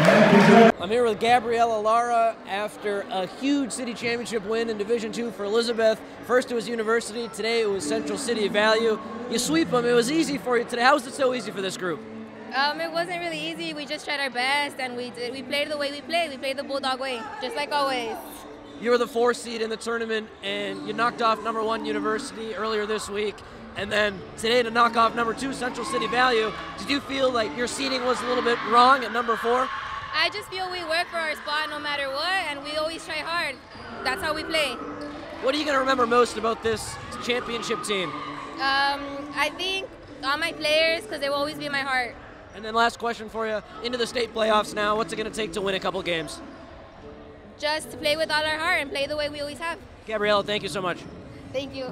I'm here with Gabriella Lara after a huge city championship win in Division Two for Elizabeth. First it was University, today it was Central City Value. You sweep them, it was easy for you today. How was it so easy for this group? Um, it wasn't really easy. We just tried our best, and we did, we played the way we played. We played the Bulldog way, just like always. You were the four seed in the tournament, and you knocked off number one University earlier this week, and then today to knock off number two Central City Value. Did you feel like your seeding was a little bit wrong at number four? I just feel we work for our spot no matter what, and we always try hard. That's how we play. What are you going to remember most about this championship team? Um, I think all my players, because they will always be in my heart. And then last question for you: into the state playoffs now. What's it going to take to win a couple games? Just to play with all our heart and play the way we always have. Gabriella, thank you so much. Thank you.